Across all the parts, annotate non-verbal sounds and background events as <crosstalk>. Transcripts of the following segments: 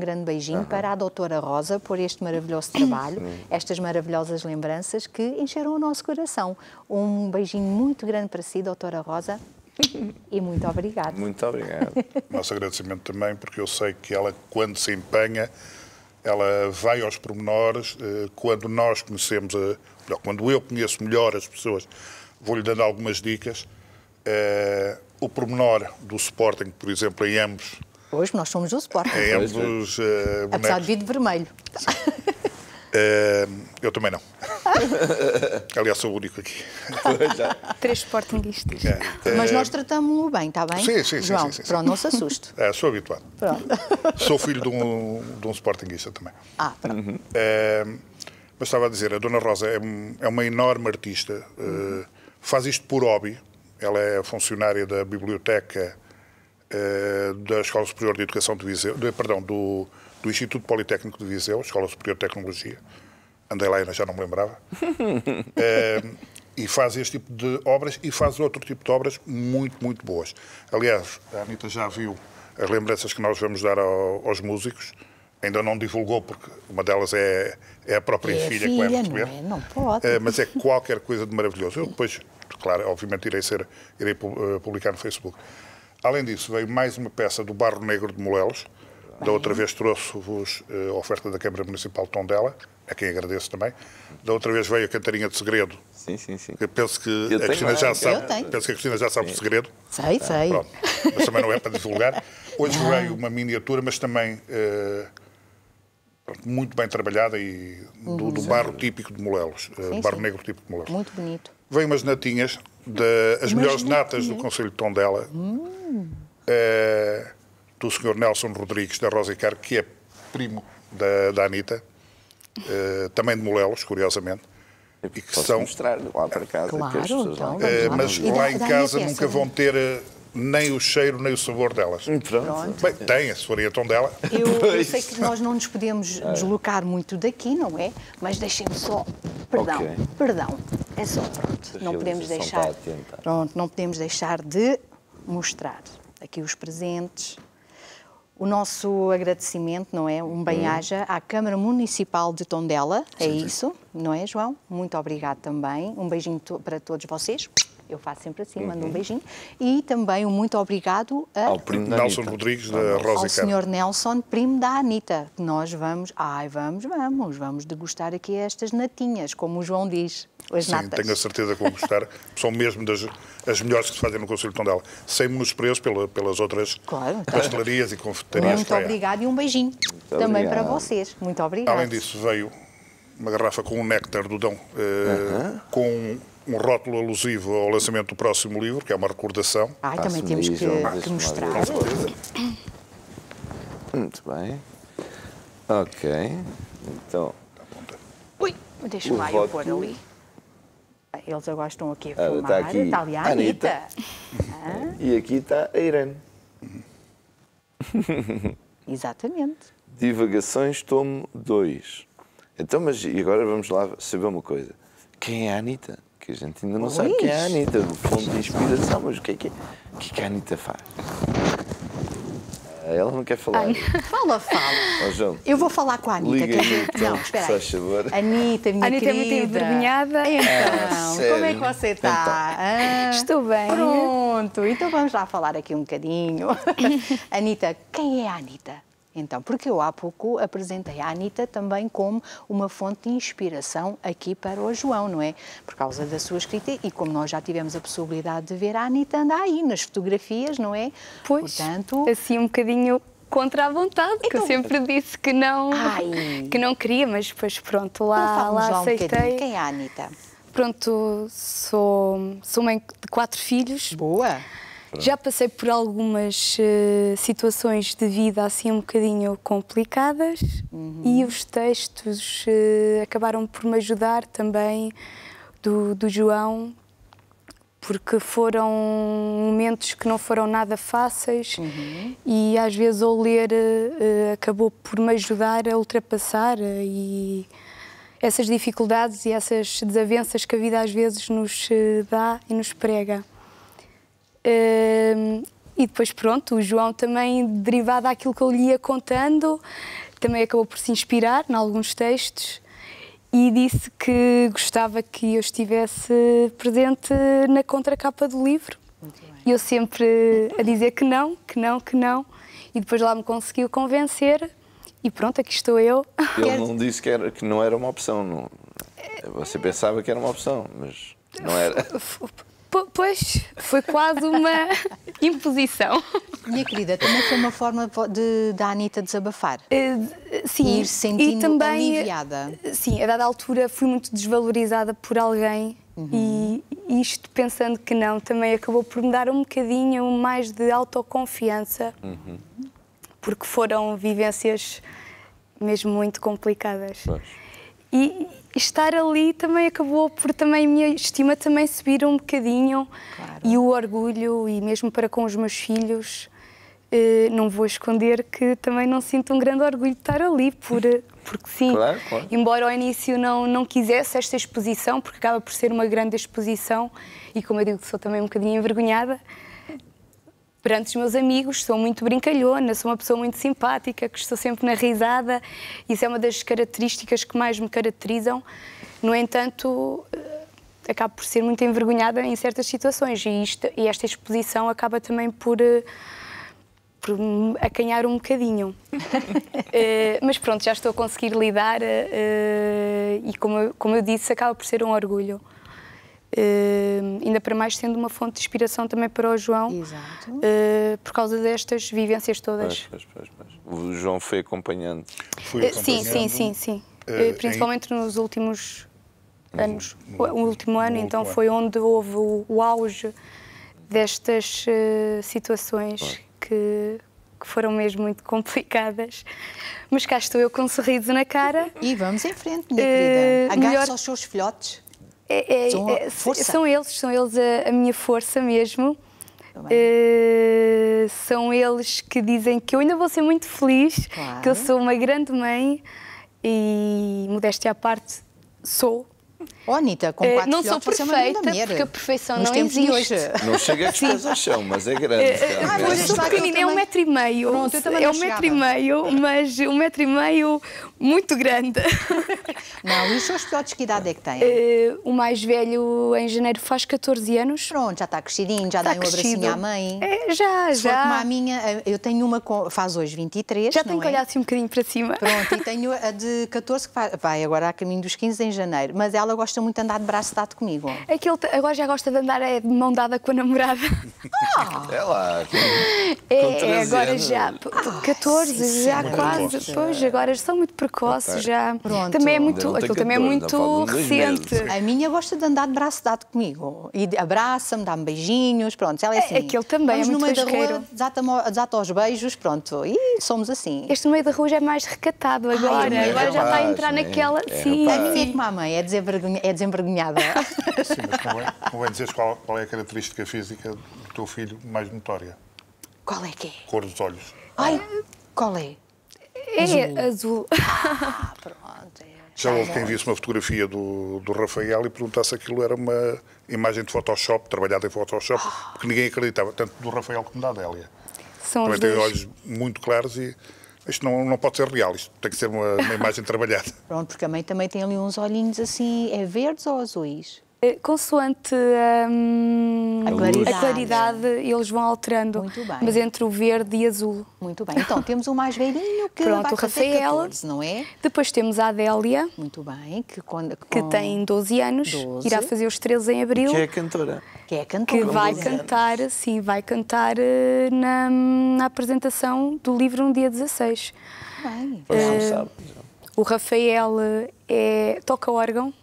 grande beijinho para a doutora Rosa por este maravilhoso trabalho, estas maravilhosas lembranças que encheram o nosso coração. Um beijinho muito grande para si, doutora Rosa, e muito obrigada. Muito obrigado. <laughs> Nosso agradecimento também, porque eu sei que ela, quando se empenha, ela vai aos pormenores. eh, Quando nós conhecemos, a, melhor, quando eu conheço melhor as pessoas, vou-lhe dando algumas dicas. Eh, O pormenor do Sporting, por exemplo, em ambos, Hoje nós somos do Sporting, Pois é. ambos eh, apesar de vir de vermelho. eh, eu também não. <laughs> Aliás, sou o único aqui. Três sportinguistas. É, Mas eh, nós tratamos-lo bem, está bem? Sim, sim, sim, João, sim, sim, sim. pronto, não se assuste. eh, <laughs> sou habituado. Pronto. Sou filho de um, de um Sportingista também. Ah, pronto. Eh, mas estava a dizer, a Dona Rosa é, é uma enorme artista, eh, faz isto por hobby. Ela é funcionária da biblioteca da Escola Superior de Educação de Viseu, de- perdão, do, do Instituto Politécnico de Viseu, Escola Superior de Tecnologia. Andei lá ainda já não me lembrava. <laughs> Eh, e faz este tipo de obras e faz outro tipo de obras muito, muito boas. Aliás, a Anitta já viu as lembranças que nós vamos dar ao- aos músicos. Ainda não divulgou, porque uma delas é, é a própria É a filha, que vai filha, receber. não é? Não pode. Eh, mas é qualquer coisa de maravilhoso. Eu depois, claro, obviamente irei, ser, irei pu- eh, publicar no Facebook. Além disso, veio mais uma peça do Barro Negro de Molelos. Da outra vez trouxe-vos eh, a oferta da Câmara Municipal de Tondela, a quem agradeço também. Da outra vez veio a Cantarinha de Segredo, Sim, sim, sim. que penso que Eu a Cristina já eu sabe. tenho. Penso que a Cristina já sabe o segredo. Sei, sei. Pronto. Mas também não é para divulgar. <laughs> Hoje veio uma miniatura, mas também eh, muito bem trabalhada e do, do barro típico de Molelos, eh, Sim, barro sim. negro típico de Molelos. Muito bonito. Veio umas natinhas, de, as melhores natas do Conselho de Tondela, eh, do Sr. Nelson Rodrigues, da Rosa que é primo da, da Anitta, eh, também de Molelos, curiosamente. E que Posso são, mostrar lá para casa que as Claro, pessoas então, lá. eh, lá. mas E lá em casa nunca vão ter nem o cheiro nem o sabor delas. Pronto. Bem, tem, se forem a Tondela. Eu, eu sei que nós não nos podemos deslocar muito daqui, não é? Mas deixem-me só. Perdão, Ok. perdão. É só pronto. Não podemos deixar. Pronto, não podemos deixar de mostrar aqui os presentes. O nosso agradecimento, não é? Um bem-aja à Câmara Municipal de Tondela, é isso, não é, João? Muito obrigado também. Um beijinho to- para todos vocês. Eu faço sempre assim, mando um beijinho. E também um muito obrigado a Ao primo da Nelson Anitta. Rodrigues, da Ao Rosa ao senhor Nelson, primo da Anitta, que nós vamos, ai, vamos, vamos, vamos degustar aqui estas natinhas, como o João diz, as Sim, natas. tenho a certeza que vão gostar. São mesmo das as melhores que se fazem no Conselho de Tondela. Sem menosprezo pela, pelas outras Claro, tá. pastelarias e confeitarias Muito obrigado e um beijinho também obrigado. para vocês. Muito obrigado. Além disso, veio uma garrafa com um néctar do Dão, eh, com um rótulo alusivo ao lançamento do próximo livro, que é uma recordação. Ai, também temos que, que deixa-me mostrar. ver. Muito bem. Ok. Então, Ui, deixa O lá eu pôr ali. Eles agora estão aqui a Ah, filmar. está aqui Está ali a Anitta. Anitta. <laughs> e aqui está a Irene. <laughs> Exatamente. Divagações, tomo 2. Então, mas e agora vamos lá saber uma coisa. Quem é a Anitta? Que a gente ainda não sabe Pois. quem é a Anitta. O fonte de inspiração, mas o que é que, é? o que, é que a Anitta faz? Ela não quer falar. <laughs> Fala, fala. Ó, João, Eu vou falar com a Anitta. Liga então, não, espera se aí. faz favor. Anitta, minha A Anitta é muito querida. envergonhada. Então, sério? como é que você está? Ah, Estou bem. Pronto, então vamos lá falar aqui um bocadinho. <laughs> Anitta, quem é a Anitta? Então, porque eu há pouco apresentei a Anitta também como uma fonte de inspiração aqui para o João, não é? Por causa da sua escrita e como nós já tivemos a possibilidade de ver, a Anitta anda aí nas fotografias, não é? Pois, Portanto, assim um bocadinho contra a vontade, que Então- eu sempre disse que não, Ai. que não queria, mas depois pronto, então lá, fala-nos lá lá um bocadinho. aceitei. Quem é a Anitta? Pronto, sou, sou mãe de quatro filhos. Boa. Já passei por algumas eh, situações de vida assim um bocadinho complicadas e os textos eh, acabaram por me ajudar também do, do João, porque foram momentos que não foram nada fáceis e às vezes ao ler eh, acabou por me ajudar a ultrapassar e essas dificuldades e essas desavenças que a vida às vezes nos dá e nos prega. E depois pronto, o João também, derivado daquilo que eu lhe ia contando, também acabou por se inspirar em alguns textos e disse que gostava que eu estivesse presente na contracapa do livro. E eu sempre a dizer que não, que não, que não. E depois lá me conseguiu convencer e pronto, aqui estou eu. Ele <laughs> não disse que, era, que não era uma opção. Não. Você pensava que era uma opção, mas não era. Pois, foi quase uma <laughs> imposição. Minha querida, também foi uma forma de, da Anitta desabafar. Uh, sim, ir sentindo e também, aliviada. Sim, a dada altura fui muito desvalorizada por alguém uhum. e isto pensando que não, também acabou por me dar um bocadinho mais de autoconfiança, uhum. porque foram vivências mesmo muito complicadas. Pois. E, estar ali também acabou por também a minha estima também subir um bocadinho claro. e o orgulho e mesmo para com os meus filhos eh, não vou esconder que também não sinto um grande orgulho de estar ali por porque sim claro, claro. embora ao início não não quisesse esta exposição porque acaba por ser uma grande exposição e como eu digo sou também um bocadinho envergonhada perante os meus amigos, sou muito brincalhona, sou uma pessoa muito simpática, que estou sempre na risada. Isso é uma das características que mais me caracterizam. No entanto, eh, acabo por ser muito envergonhada em certas situações e, isto, e esta exposição acaba também por, eh, por acanhar um bocadinho. uh, <laughs> mas pronto, já estou a conseguir lidar uh, e, como, como eu disse, acaba por ser um orgulho. Uh, ainda para mais sendo uma fonte de inspiração também para o João, uh, por causa destas vivências todas. Pois, pois, pois, o João foi acompanhando. Foi acompanhando. sim, sim, sim, sim. Uh, principalmente em... nos últimos anos, no, no, o último ano, então foi onde houve o, o auge destas situações que, que foram mesmo muito complicadas. Mas cá estou eu com um sorriso na cara. E vamos em frente, minha querida. Agarre melhor... aos seus filhotes. É, é, são, é, são, eles, são eles a, a minha força mesmo. Uh, são eles que dizem que eu ainda vou ser muito feliz, claro. que eu sou uma grande mãe e, modéstia à parte, sou. Oh, Anitta, com eh, quatro Não sou perfeita, porque a perfeição Nos não existe. Hoje. Não chega a pés ao chão, mas é grande. Uh, ah, eu sou pequenina, é um metro e meio. Pronto, é um metro e meio, mas um metro e meio muito grande. <laughs> Não, e os seus filhotes que idade é que têm? Uh, o mais velho em janeiro faz 14 anos. Pronto, já está crescidinho, já dá um abracinho à mãe. É, já, Se já. Como a minha, eu tenho uma, com, faz hoje 23, Já tenho é? que olhar assim um bocadinho para cima. Pronto, e tenho a de 14 que vai, vai agora a caminho dos 15 em janeiro, mas ela gosta muito de andar de braço dado comigo. Aquele, agora já gosta de andar é, de mão dada com a namorada. Ah! É lá. É, é agora já. 14, sim, já sim, quase. Pois, agora são muito precoces, okay. já. Pronto. Também é muito, aquilo 14, também é muito recente. A minha gosta de andar de braço dado comigo. E abraça-me, dá-me beijinhos, pronto. Ela é, é assim. É, aquele também Vamos é muito no meio da rua, desata, desata aos beijos, pronto. E somos assim. Este no meio da rua já é mais recatado agora. Ai, agora já está a entrar é, naquela. É sim. A minha é como a mãe, é, é desenvergonhada. <laughs> Sim, mas convém, convém dizer qual, qual é a característica física do teu filho mais notória. Qual é que é? Cor dos olhos. Ai, qual é? É azul. <laughs> Ah, pronto. É. Já houve quem visse uma fotografia do, do Rafael e perguntasse se aquilo era uma imagem de Photoshop, trabalhada em Photoshop, porque ninguém acreditava, tanto do Rafael como da Adélia. São Também tem olhos muito claros e isto não, não pode ser real, isto tem que ser uma, uma imagem trabalhada. Pronto, porque a mãe também tem ali uns olhinhos assim, é verdes ou azuis? Eh, consoante hum, a, claridade. a, claridade. eles vão alterando. Muito bem. Mas entre o verde e azul. Muito bem. Então temos o mais velhinho que Pronto, vai o Rafael, 14, não é? Depois temos a Adélia. Muito bem. Que, com, que tem 12 anos. 12. Irá fazer os 13 em abril. Que é cantora. Que é cantora. Que vai cantar, anos. sim, vai cantar eh, na, na, apresentação do livro no dia 16. Bem. Uh, o Rafael é, toca órgão.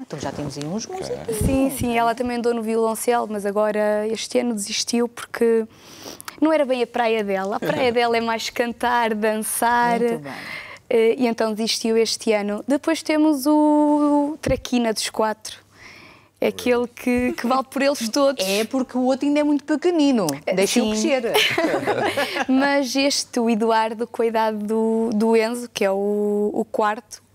Então já temos aí uns músicos. Sim, sim, ela também andou no violoncelo, mas agora este ano desistiu porque não era bem a praia dela. A praia <laughs> dela é mais cantar, dançar. Muito bem. Eh, e então desistiu este ano. Depois temos o Traquina dos Quatro. É aquele que, que vale por eles todos. É porque o outro ainda é muito pequenino. Deixa-o crescer. <laughs> Mas este, o Eduardo, com a idade do, do Enzo, que é o, o quarto, eh,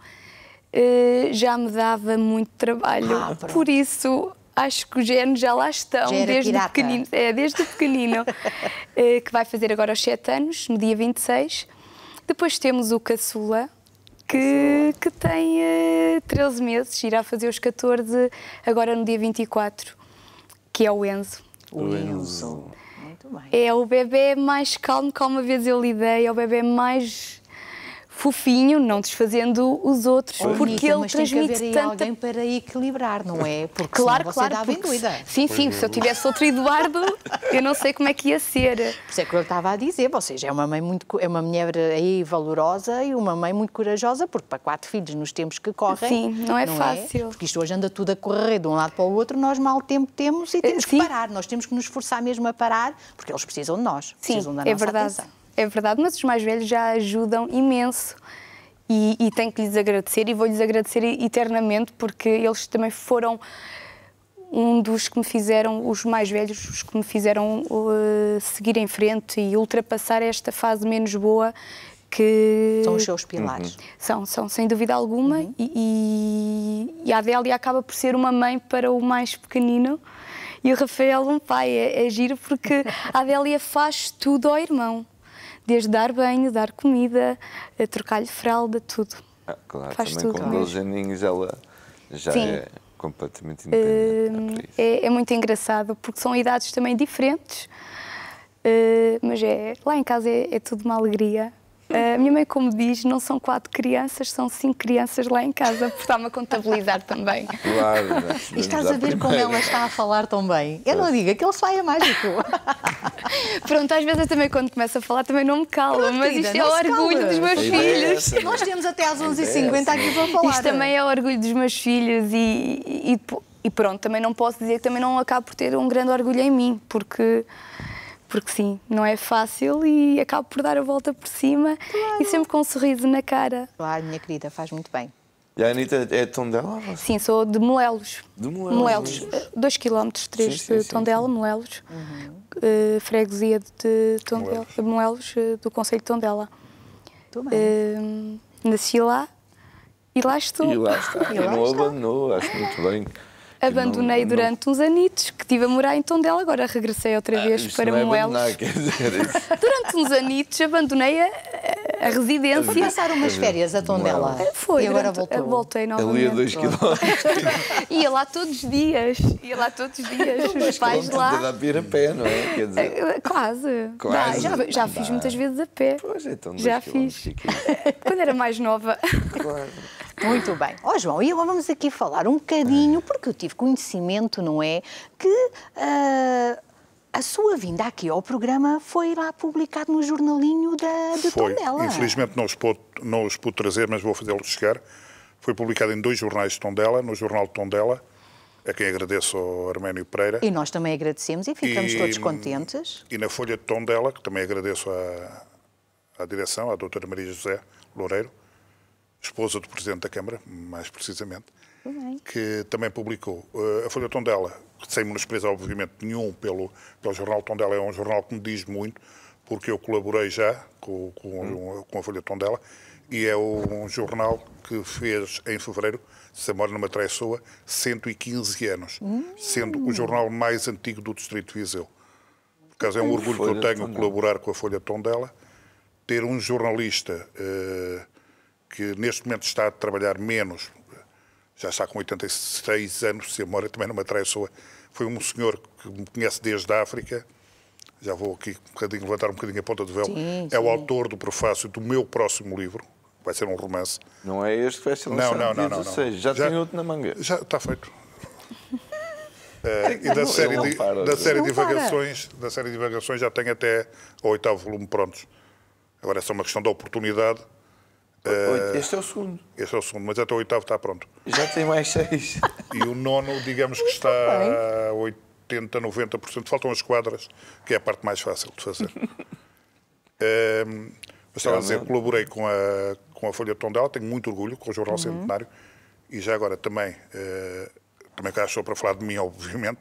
já me dava muito trabalho. Ah, Por isso, acho que os genes já lá estão, Já desde pirata. pequenino. É, desde pequenino. <laughs> eh, que vai fazer agora os 7 anos, no dia 26. Depois temos o caçula, que, que tem eh, 13 meses, irá fazer os 14 agora no dia 24, que é o Enzo. O Enzo. Muito bem. É o bebê mais calmo que alguma vez eu lidei, é o bebê mais fofinho, não desfazendo os outros, Oh, porque ele mas tem que haver transmite aí tanta alguém para equilibrar, não é? Porque Claro, você claro. em porque Sim, sim, se eu tivesse outro Eduardo, eu não sei como é que ia ser. Por isso é que eu estava a dizer, ou seja, é uma mãe muito, é uma mulher aí valorosa e uma mãe muito corajosa, porque para quatro filhos nos tempos que correm, Sim, não é fácil. Porque isto hoje anda tudo a correr de um lado para o outro, nós mal tempo temos e temos que sim. parar, nós temos que nos esforçar mesmo a parar, porque eles precisam de nós, Sim, precisam da é nossa verdade. atenção. É verdade, mas os mais velhos já ajudam imenso. E, e tenho que lhes agradecer e vou-lhes agradecer eternamente porque eles também foram um dos que me fizeram, os mais velhos, os que me fizeram uh, seguir em frente e ultrapassar esta fase menos boa que São os seus pilares. São, são, sem dúvida alguma. E, e- e a Adélia acaba por ser uma mãe para o mais pequenino e o Rafael um pai. É, é giro porque a Adélia faz tudo ao irmão. Desde dar banho, dar comida, eh, trocar-lhe fralda, tudo. Ah, claro, Faz também tudo com mesmo. 12 aninhos ela já Sim. é completamente independente. é isso. É, é muito engraçado porque são idades também diferentes, eh, mas é, lá em casa é, é tudo uma alegria. A minha mãe, como diz, não são quatro crianças, são cinco crianças lá em casa, porque está-me a contabilizar também. Claro, E estás a ver como ela está a falar tão bem. Eu não digo, aquele sai é mágico. <laughs> Pronto, às vezes eu também quando começo a falar também não me calo, Pronto, mas isto é o orgulho cala. dos meus é filhos. essa. Nós temos até às É 11h50 aqui para falar. Isto também é o orgulho dos meus filhos e, e, e pronto, também não posso dizer que também não acabo por ter um grande orgulho em mim, porque, porque sim, não é fácil e acabo por dar a volta por cima e sempre com um sorriso na cara. Claro, minha querida, faz muito bem. E a Anitta é tom dela? ou você? Sim, sou de Moelos. De Moelos. 2 km, 3 Sim, sim, de sim, Tondela, Moelos. Eh, freguesia de Tondela, de Moelos, eh, do Conselho de Tondela. Eh, nasci lá e lá estou. E lá está. E <laughs> E lá não está. abandonou, acho muito bem. Abandonei não- durante uns anitos, que estive a morar em Tondela, agora regressei outra não- vez isto para não é Moelos. abandonar, quer dizer, isso- <laughs> Durante uns anitos abandonei a, a residência. passar umas férias a Tondela. Foi, E agora durante- voltou. voltei ali novamente. a dois quilómetros. Ia lá todos os dias, ia lá todos os dias, os pais Dá lá. a ir a pé, não é? Quer dizer, Eh, Quase. Quase. Dá, já já Dá. fiz muitas vezes a pé. pois então, dois Já fiz. é <laughs> Quando era mais nova. Claro. Muito bem. Ó João, e agora vamos aqui falar um bocadinho, porque eu tive conhecimento, não é? Que ah, a sua vinda aqui ao programa foi lá publicado no jornalinho da, de Foi. Tondela. Infelizmente não os, pude, não os pude trazer, mas vou fazê-lo chegar. Foi publicado em dois jornais de Tondela, no Jornal de Tondela, a quem agradeço ao Arménio Pereira. E nós também agradecemos e ficamos E- todos contentes. E na Folha de Tondela, que também agradeço à, à direção, à doutora Maria José Loureiro, esposa do Presidente da Câmara, mais precisamente, que também publicou. Eh, a Folha de Tondela, sem menosprezar obviamente nenhum pelo, pelo jornal de Tondela, é um jornal que me diz muito, porque eu colaborei já com, com, com a Folha de Tondela, e é um jornal que fez em fevereiro, se mora numa traiçoa, 115 anos, sendo o jornal mais antigo do Distrito de Viseu. Por acaso é um orgulho que Folha eu de tenho Tondela. colaborar com a Folha de Tondela, ter um jornalista eh, que neste momento está a trabalhar menos, já está com 86 anos, se mora também numa traiçoa. Foi um senhor que me conhece desde a África, já vou aqui um bocadinho, levantar um bocadinho a ponta do véu. Sim, é o autor do prefácio do meu próximo livro, vai ser um romance. Não é este que vai ser Não, lançado não, não, não, não. 16. Já, Já- tem outro na manga. Já está feito. <laughs> Eh, e da não- série, não de, para, da não série para. divagações, da série de divagações já tem até o oitavo volume prontos. Agora é só uma questão de oportunidade. Oito- Este é o segundo. Este é o segundo, mas até o oitavo está pronto. Já tem mais seis. E o nono, digamos que está a 80, 90%. Faltam as quadras, que é a parte mais fácil de fazer. <laughs> Ehm, eu estava a dizer, colaborei com a, com a Folha de Tondela, tenho muito orgulho com o Jornal Uhum. Centenário. E já agora também, eh, também cá estou para falar de mim, obviamente,